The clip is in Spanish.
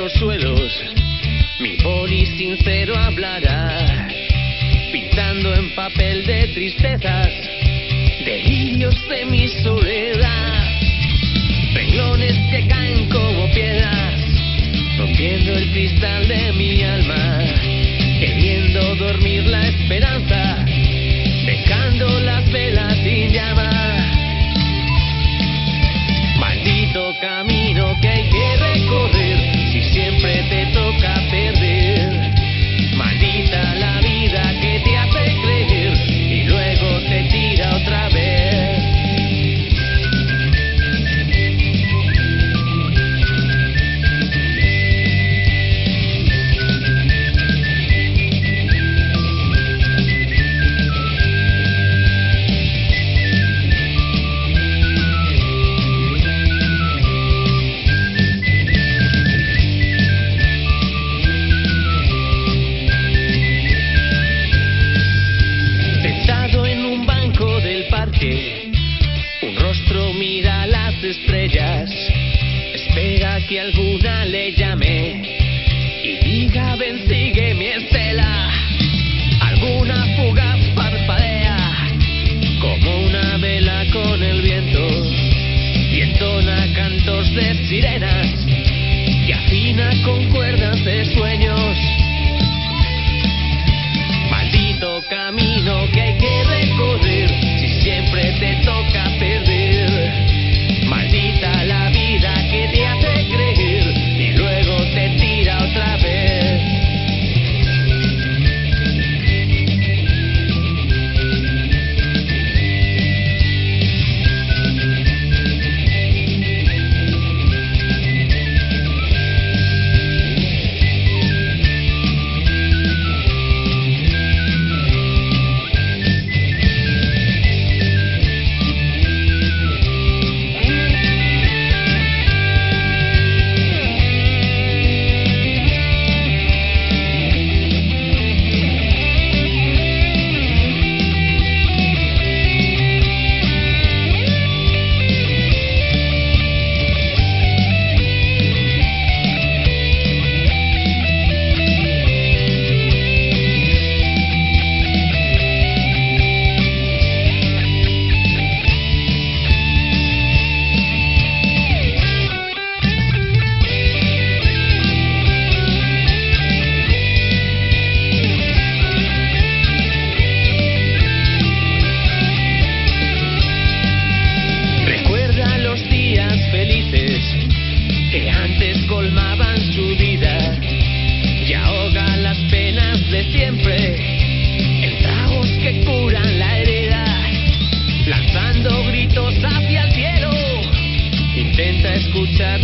los suelos, mi boli sincero hablará, pintando en papel de tristezas, delirios de mi soledad, renglones que caen como piedras, rompiendo el cristal de mi alma, queriendo dormir la esperanza, dejando las velas sin llama, maldito camino. Espera que alguna le llame y diga ven sigue mi estela. Alguna fugaz parpadea como una vela con el viento y entona cantos de sirenas que afina con cuerdas siempre en tragos que curan la herida, lanzando gritos hacia el cielo. Intenta escuchar